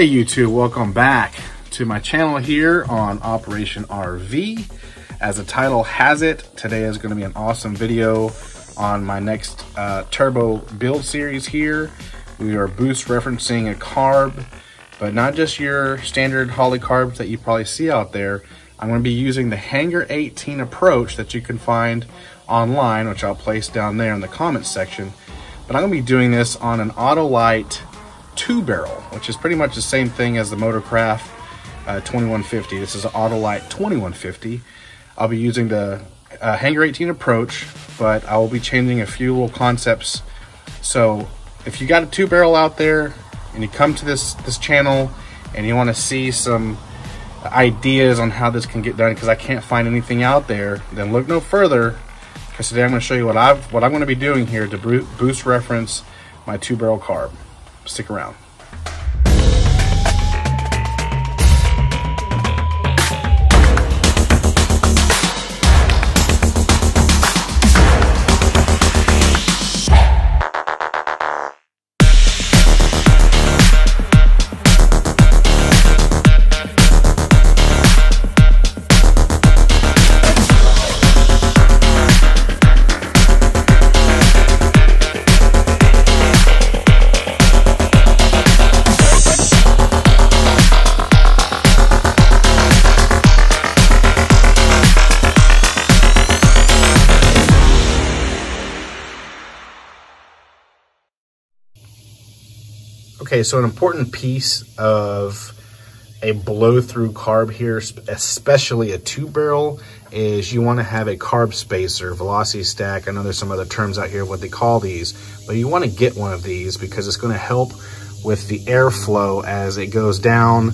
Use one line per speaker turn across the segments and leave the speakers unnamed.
Hey YouTube, welcome back to my channel here on Operation RV. As the title has it, today is going to be an awesome video on my next uh, turbo build series here. We are boost referencing a carb, but not just your standard Holley carbs that you probably see out there. I'm going to be using the Hanger 18 approach that you can find online, which I'll place down there in the comments section. But I'm going to be doing this on an Autolite two barrel, which is pretty much the same thing as the Motorcraft uh, 2150. This is an Autolite 2150. I'll be using the uh, Hanger 18 approach, but I will be changing a few little concepts. So if you got a two barrel out there and you come to this, this channel and you want to see some ideas on how this can get done because I can't find anything out there, then look no further because today I'm going to show you what I've what I'm going to be doing here to boost reference my two barrel carb. Stick around. Okay, so an important piece of a blow through carb here, especially a two barrel, is you want to have a carb spacer, velocity stack. I know there's some other terms out here, what they call these, but you want to get one of these because it's going to help with the airflow as it goes down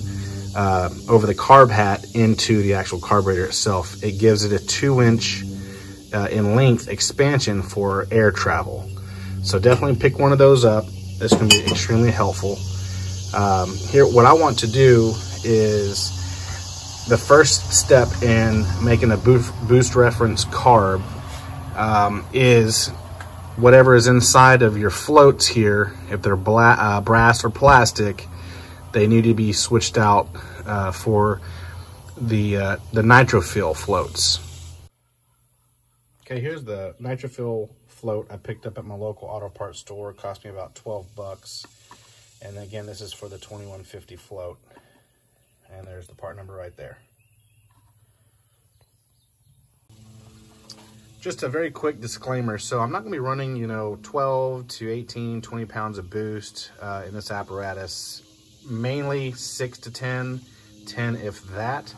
uh, over the carb hat into the actual carburetor itself. It gives it a two inch uh, in length expansion for air travel. So definitely pick one of those up. This can be extremely helpful. Um, here, what I want to do is the first step in making a boost, boost reference carb um, is whatever is inside of your floats here, if they're uh, brass or plastic, they need to be switched out uh, for the, uh, the nitrophyl floats. Okay, here's the nitrophyl float I picked up at my local auto parts store. It cost me about 12 bucks. And again, this is for the 2150 float. And there's the part number right there. Just a very quick disclaimer. So I'm not going to be running, you know, 12 to 18, 20 pounds of boost uh, in this apparatus. Mainly 6 to 10, 10 if that.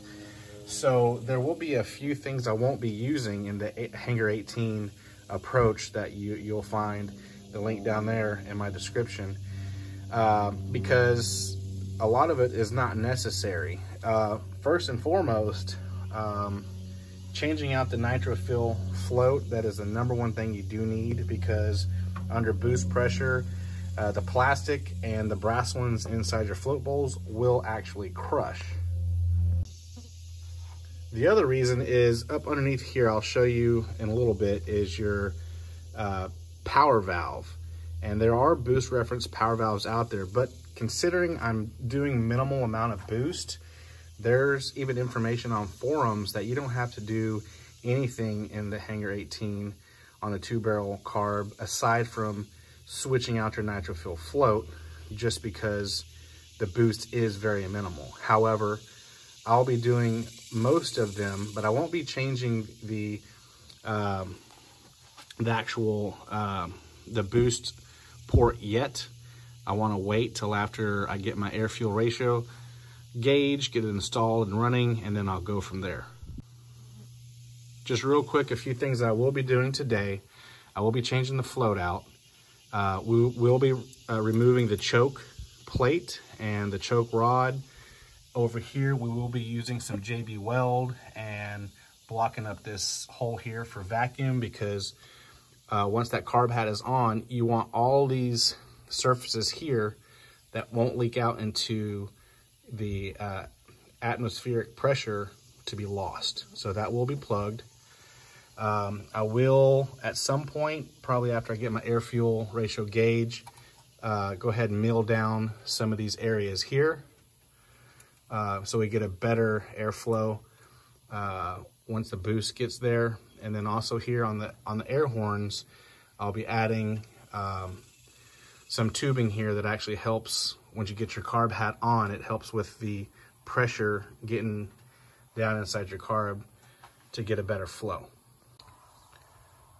So there will be a few things I won't be using in the Hanger 18 approach that you, you'll find the link down there in my description uh, because a lot of it is not necessary. Uh, first and foremost, um, changing out the nitrophyl float, that is the number one thing you do need because under boost pressure, uh, the plastic and the brass ones inside your float bowls will actually crush. The other reason is up underneath here, I'll show you in a little bit, is your uh, power valve. And there are boost reference power valves out there, but considering I'm doing minimal amount of boost, there's even information on forums that you don't have to do anything in the Hanger 18 on the two barrel carb aside from switching out your nitrophyl float just because the boost is very minimal. However, I'll be doing most of them, but I won't be changing the um, the actual um, the boost port yet. I want to wait till after I get my air fuel ratio gauge, get it installed and running, and then I'll go from there. Just real quick, a few things I will be doing today. I will be changing the float out. Uh, we will be uh, removing the choke plate and the choke rod over here, we will be using some JB Weld and blocking up this hole here for vacuum because uh, once that carb hat is on, you want all these surfaces here that won't leak out into the uh, atmospheric pressure to be lost. So that will be plugged. Um, I will, at some point, probably after I get my air fuel ratio gauge, uh, go ahead and mill down some of these areas here uh, so we get a better airflow uh, once the boost gets there. And then also here on the on the air horns, I'll be adding um, some tubing here that actually helps once you get your carb hat on, it helps with the pressure getting down inside your carb to get a better flow.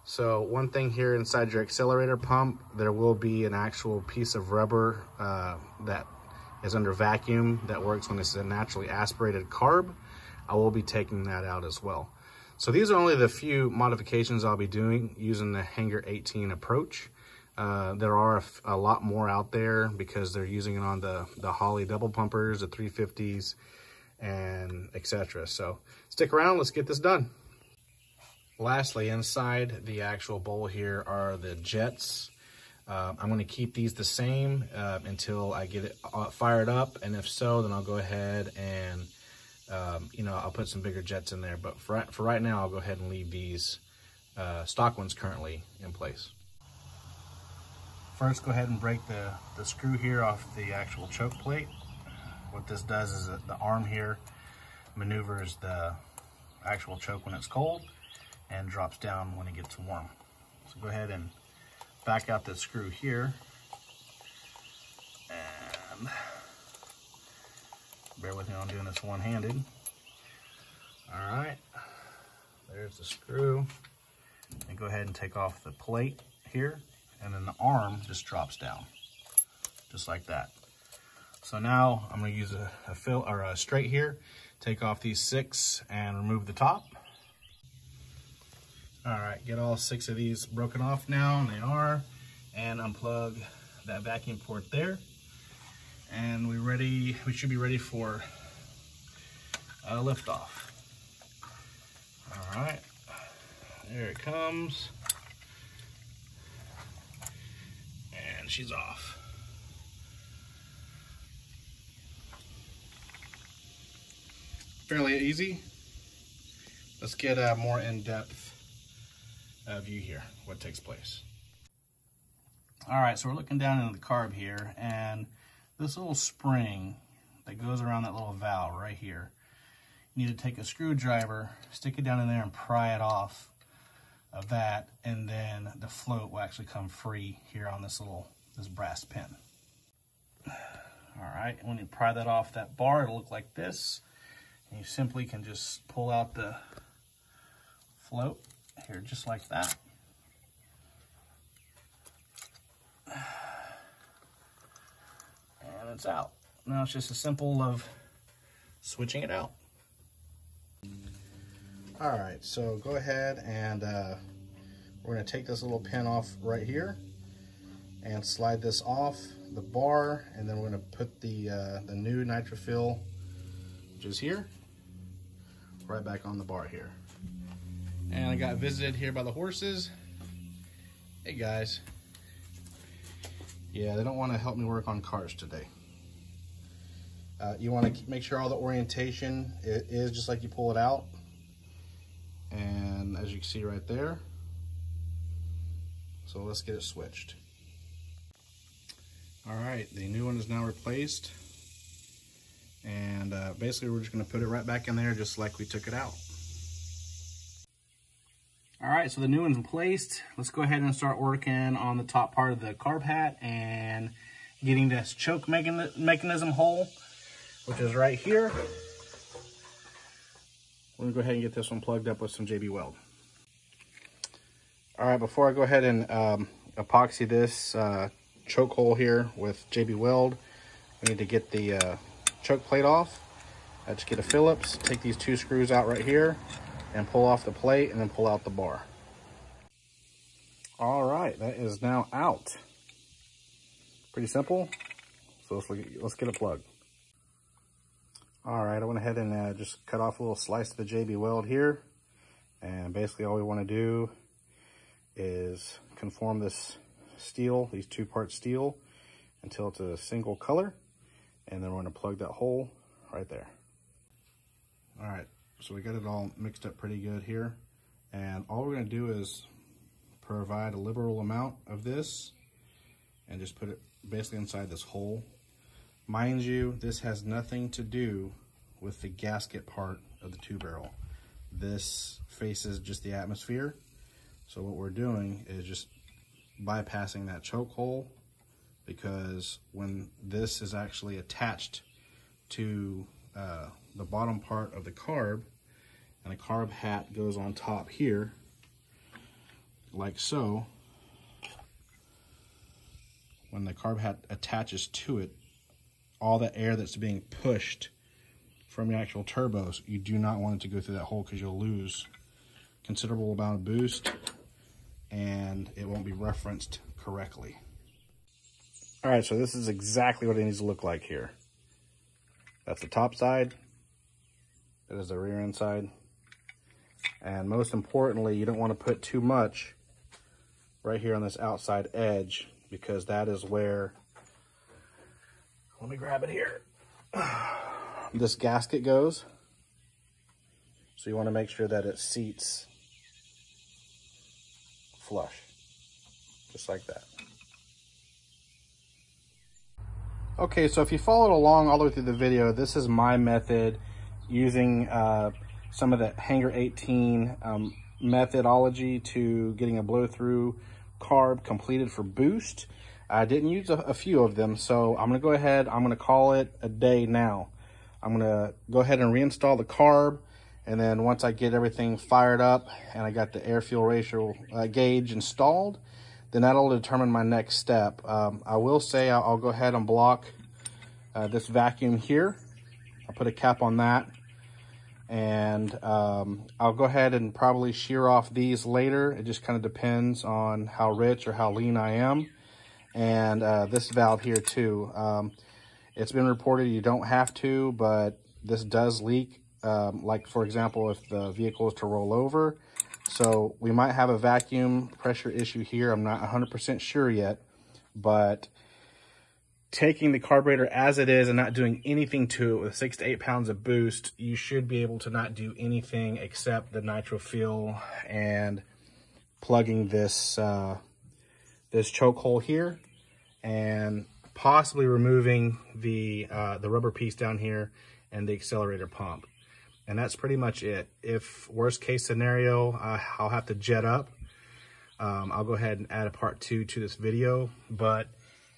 So one thing here inside your accelerator pump, there will be an actual piece of rubber uh, that is under vacuum that works when is a naturally aspirated carb. I will be taking that out as well. So these are only the few modifications I'll be doing using the Hanger 18 approach. Uh, there are a, lot more out there because they're using it on the, the Holley double pumpers, the 350s, and etc. So stick around, let's get this done. Lastly, inside the actual bowl here are the jets. Uh, I'm going to keep these the same uh, until I get it uh, fired up. And if so, then I'll go ahead and, um, you know, I'll put some bigger jets in there. But for, for right now, I'll go ahead and leave these uh, stock ones currently in place. First, go ahead and break the, the screw here off the actual choke plate. What this does is that the arm here maneuvers the actual choke when it's cold and drops down when it gets warm. So go ahead and back out the screw here. And bear with me, I'm doing this one-handed. All right, there's the screw. And go ahead and take off the plate here, and then the arm just drops down, just like that. So now I'm gonna use a, a fill or a straight here, take off these six and remove the top. All right, get all six of these broken off now, and they are, and unplug that vacuum port there. And we're ready, we should be ready for a liftoff. All right, there it comes. And she's off. Fairly easy. Let's get a more in-depth uh, view here, what takes place. All right, so we're looking down into the carb here, and this little spring that goes around that little valve right here, you need to take a screwdriver, stick it down in there and pry it off of that, and then the float will actually come free here on this little, this brass pin. All right, when you pry that off that bar, it'll look like this. And you simply can just pull out the float here just like that. And it's out. Now it's just a simple of switching it out. All right, so go ahead and uh, we're gonna take this little pin off right here and slide this off the bar and then we're gonna put the, uh, the new nitrophyl, which is here, right back on the bar here. And I got visited here by the horses. Hey guys. Yeah, they don't want to help me work on cars today. Uh, you want to make sure all the orientation is just like you pull it out. And as you can see right there. So let's get it switched. All right, the new one is now replaced. And uh, basically we're just gonna put it right back in there just like we took it out. All right, so the new one's placed. Let's go ahead and start working on the top part of the carb hat and getting this choke mechanism hole, which is right here. We're gonna go ahead and get this one plugged up with some JB Weld. All right, before I go ahead and um, epoxy this uh, choke hole here with JB Weld, we need to get the uh, choke plate off. I just get a Phillips, take these two screws out right here, and pull off the plate and then pull out the bar. All right, that is now out. Pretty simple. So let's, at, let's get a plug. All right, I went ahead and uh, just cut off a little slice of the JB Weld here. And basically all we want to do is conform this steel, these two part steel, until it's a single color. And then we're going to plug that hole right there. All right, so we got it all mixed up pretty good here. And all we're gonna do is provide a liberal amount of this and just put it basically inside this hole. Mind you, this has nothing to do with the gasket part of the two barrel. This faces just the atmosphere. So what we're doing is just bypassing that choke hole because when this is actually attached to uh, the bottom part of the carb and the carb hat goes on top here like so when the carb hat attaches to it all the air that's being pushed from your actual turbos you do not want it to go through that hole because you'll lose considerable amount of boost and it won't be referenced correctly all right, so this is exactly what it needs to look like here. That's the top side. That is the rear end side. And most importantly, you don't want to put too much right here on this outside edge because that is where, let me grab it here. This gasket goes. So you want to make sure that it seats flush, just like that. Okay, so if you followed along all the way through the video, this is my method using uh, some of the Hanger 18 um, methodology to getting a blow through carb completed for boost. I didn't use a, a few of them, so I'm gonna go ahead, I'm gonna call it a day now. I'm gonna go ahead and reinstall the carb, and then once I get everything fired up and I got the air fuel ratio uh, gauge installed, then that'll determine my next step. Um, I will say I'll, I'll, go ahead and block uh, this vacuum here. I'll put a cap on that. And um, I'll go ahead and probably shear off these later. It just kind of depends on how rich or how lean I am. And uh, this valve here too. Um, it's been reported you don't have to, but this does leak. Um, like for example, if the vehicle is to roll over, so we might have a vacuum pressure issue here. I'm not 100% sure yet, but taking the carburetor as it is and not doing anything to it with six to eight pounds of boost, you should be able to not do anything except the nitro fuel and plugging this uh, this choke hole here and possibly removing the uh, the rubber piece down here and the accelerator pump. And that's pretty much it. If worst case scenario, uh, I'll have to jet up. Um, I'll go ahead and add a part two to this video. But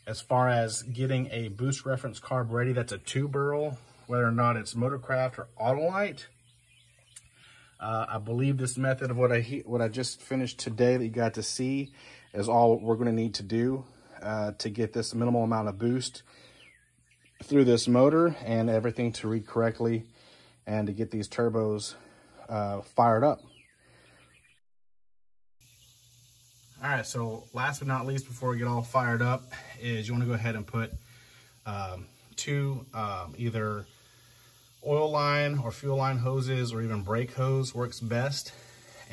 as far as getting a boost reference carb ready, that's a two barrel, whether or not it's Motorcraft or Autolite. Uh, I believe this method of what I what I just finished today that you got to see is all we're going to need to do uh, to get this minimal amount of boost through this motor and everything to read correctly and to get these turbos uh, fired up. All right, so last but not least, before we get all fired up, is you want to go ahead and put um, two um, either oil line or fuel line hoses or even brake hose works best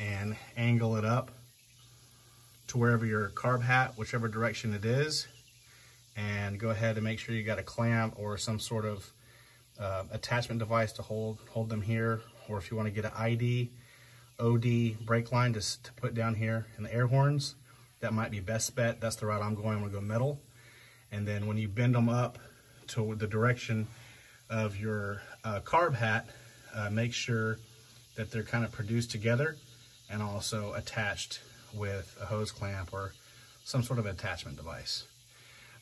and angle it up to wherever your carb hat, whichever direction it is, and go ahead and make sure you got a clamp or some sort of uh, attachment device to hold hold them here, or if you want to get an ID, OD brake line just to put down here in the air horns, that might be best bet. That's the route I'm going. I'm gonna go metal. And then when you bend them up to the direction of your uh, carb hat, uh, make sure that they're kind of produced together and also attached with a hose clamp or some sort of attachment device.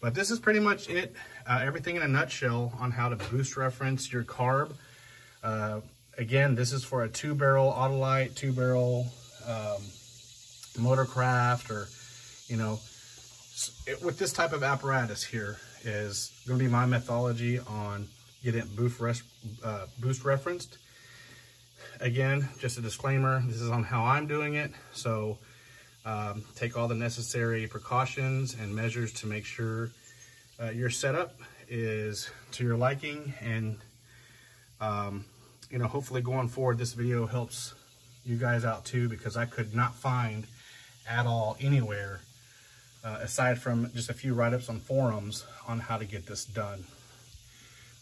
But this is pretty much it. Uh, everything in a nutshell on how to boost reference your carb. Uh, again, this is for a two barrel Autolite, two barrel um, Motorcraft, or, you know, it, with this type of apparatus here is going to be my methodology on getting boost, res, uh, boost referenced. Again, just a disclaimer, this is on how I'm doing it. So um, take all the necessary precautions and measures to make sure uh, your setup is to your liking and um, you know hopefully going forward this video helps you guys out too because I could not find at all anywhere uh, aside from just a few write-ups on forums on how to get this done.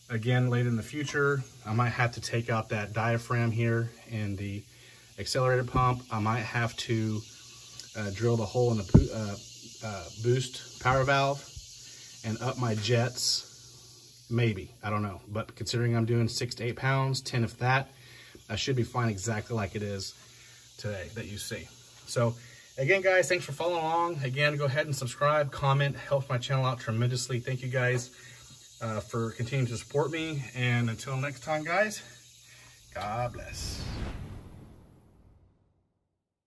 Again, later in the future, I might have to take out that diaphragm here in the accelerator pump. I might have to uh, drill the hole in the uh, uh, boost power valve and up my jets maybe, I don't know. But considering I'm doing six to eight pounds, 10 if that, I should be fine exactly like it is today that you see. So again, guys, thanks for following along. Again, go ahead and subscribe, comment, helps my channel out tremendously. Thank you guys uh, for continuing to support me. And until next time, guys, God bless.